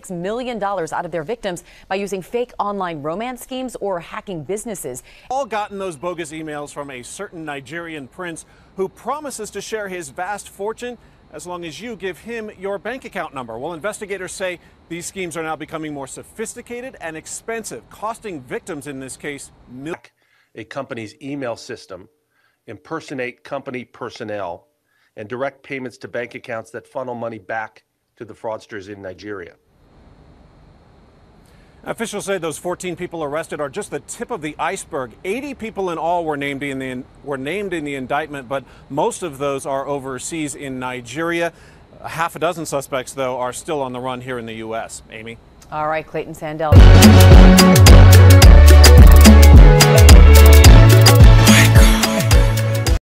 $26 million out of their victims by using fake online romance schemes or hacking businesses. All gotten those bogus emails from a certain Nigerian prince who promises to share his vast fortune as long as you give him your bank account number. Well, investigators say these schemes are now becoming more sophisticated and expensive, costing victims in this case millions. a company's email system, impersonate company personnel, and direct payments to bank accounts that funnel money back to the fraudsters in Nigeria. Officials say those 14 people arrested are just the tip of the iceberg. 80 people in all were named in the were named in the indictment, but most of those are overseas in Nigeria. Half a dozen suspects, though, are still on the run here in the U.S. Amy. All right, Clayton Sandell.